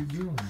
you doing?